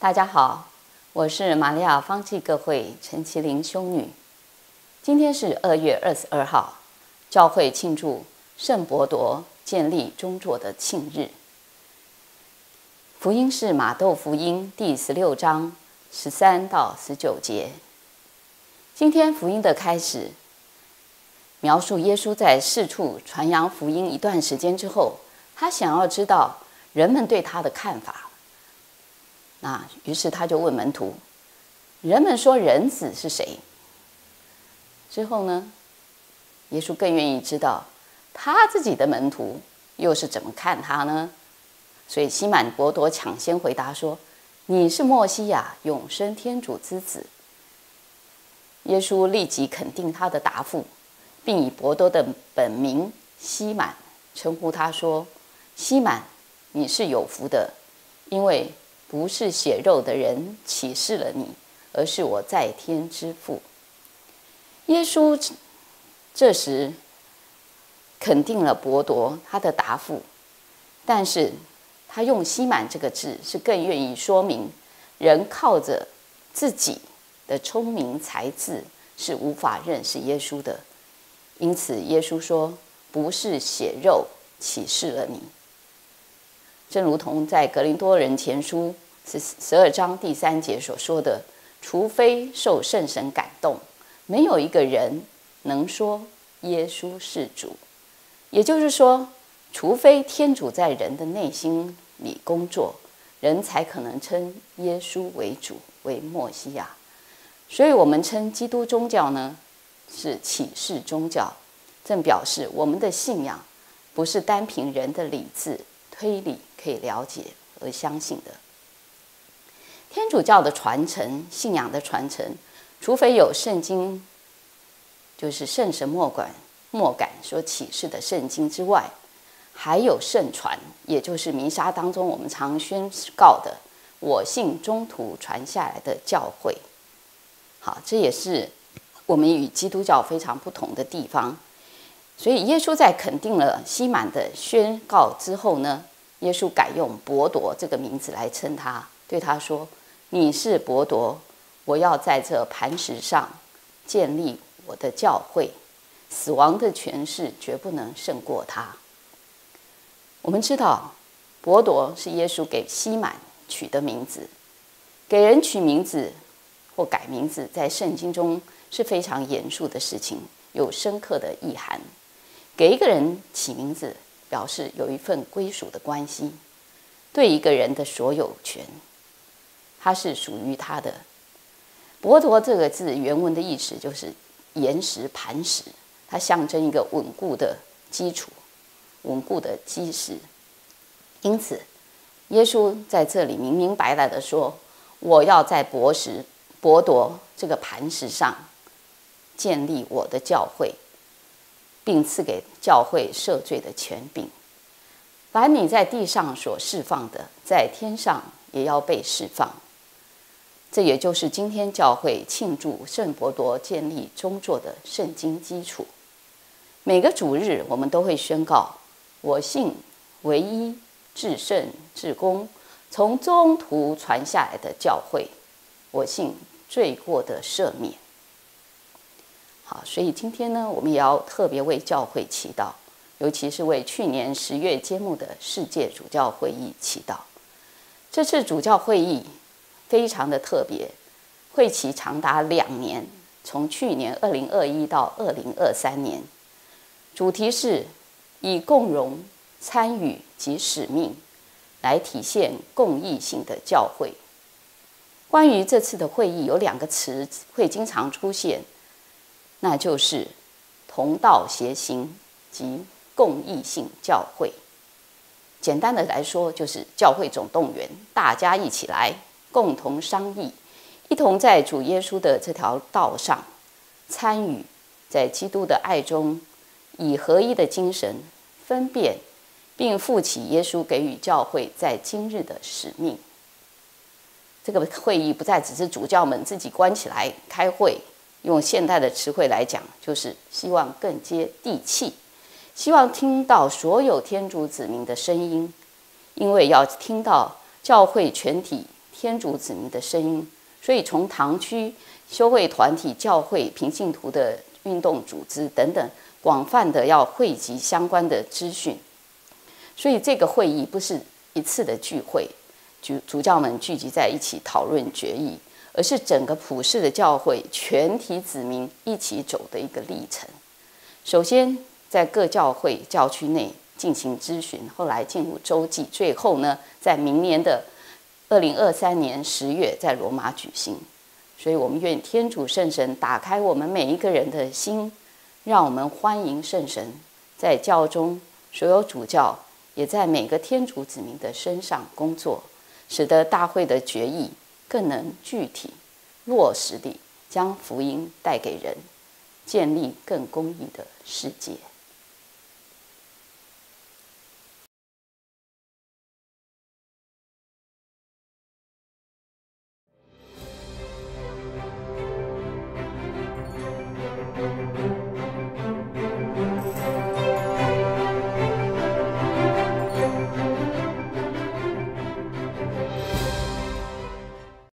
大家好，我是玛利亚方济各会陈其玲修女。今天是二月二十二号，教会庆祝圣伯铎建立中座的庆日。福音是马窦福音第十六章十三到十九节。今天福音的开始，描述耶稣在四处传扬福音一段时间之后，他想要知道人们对他的看法。那于是他就问门徒：“人们说人子是谁？”之后呢，耶稣更愿意知道他自己的门徒又是怎么看他呢？所以西满伯多抢先回答说：“你是墨西亚，永生天主之子。”耶稣立即肯定他的答复，并以伯多的本名西满称呼他说：“西满，你是有福的，因为。”不是血肉的人启示了你，而是我在天之父。耶稣这时肯定了伯铎他的答复，但是他用“西满”这个字，是更愿意说明人靠着自己的聪明才智是无法认识耶稣的。因此，耶稣说：“不是血肉启示了你。”正如同在《格林多人前书》十十二章第三节所说的，除非受圣神感动，没有一个人能说耶稣是主。也就是说，除非天主在人的内心里工作，人才可能称耶稣为主为墨西亚。所以，我们称基督宗教呢是启示宗教，正表示我们的信仰不是单凭人的理智推理可以了解而相信的。天主教的传承、信仰的传承，除非有圣经，就是圣神莫管、莫敢所启示的圣经之外，还有圣传，也就是弥撒当中我们常宣告的“我信中途传下来的教会”。好，这也是我们与基督教非常不同的地方。所以，耶稣在肯定了西满的宣告之后呢，耶稣改用伯铎这个名字来称他，对他说。你是伯铎，我要在这磐石上建立我的教会。死亡的权势绝不能胜过他。我们知道，伯铎是耶稣给西满取的名字。给人取名字或改名字，在圣经中是非常严肃的事情，有深刻的意涵。给一个人起名字，表示有一份归属的关系，对一个人的所有权。它是属于他的。伯铎这个字原文的意思就是岩石磐石，它象征一个稳固的基础、稳固的基石。因此，耶稣在这里明明白白的说：“我要在博石、伯铎这个磐石上建立我的教会，并赐给教会赦罪的权柄。凡你在地上所释放的，在天上也要被释放。”这也就是今天教会庆祝圣伯多建立宗座的圣经基础。每个主日，我们都会宣告：“我信唯一、至圣、至公，从中途传下来的教会。我信罪过的赦免。”好，所以今天呢，我们也要特别为教会祈祷，尤其是为去年十月揭幕的世界主教会议祈祷。这次主教会议。非常的特别，会期长达两年，从去年二零二一到二零二三年，主题是以共荣、参与及使命来体现共益性的教会。关于这次的会议，有两个词会经常出现，那就是同道协行及共益性教会。简单的来说，就是教会总动员，大家一起来。共同商议，一同在主耶稣的这条道上参与，在基督的爱中，以合一的精神分辨，并负起耶稣给予教会在今日的使命。这个会议不再只是主教们自己关起来开会，用现代的词汇来讲，就是希望更接地气，希望听到所有天主子民的声音，因为要听到教会全体。天主子民的声音。所以，从堂区、修会团体、教会、平信徒的运动组织等等，广泛的要汇集相关的资讯。所以，这个会议不是一次的聚会，主主教们聚集在一起讨论决议，而是整个普世的教会全体子民一起走的一个历程。首先，在各教会教区内进行咨询，后来进入洲际，最后呢，在明年的二零二三年十月在罗马举行。所以，我们愿天主圣神打开我们每一个人的心，让我们欢迎圣神在教中所有主教。也在每个天主子民的身上工作，使得大会的决议更能具体落实地将福音带给人，建立更公益的世界。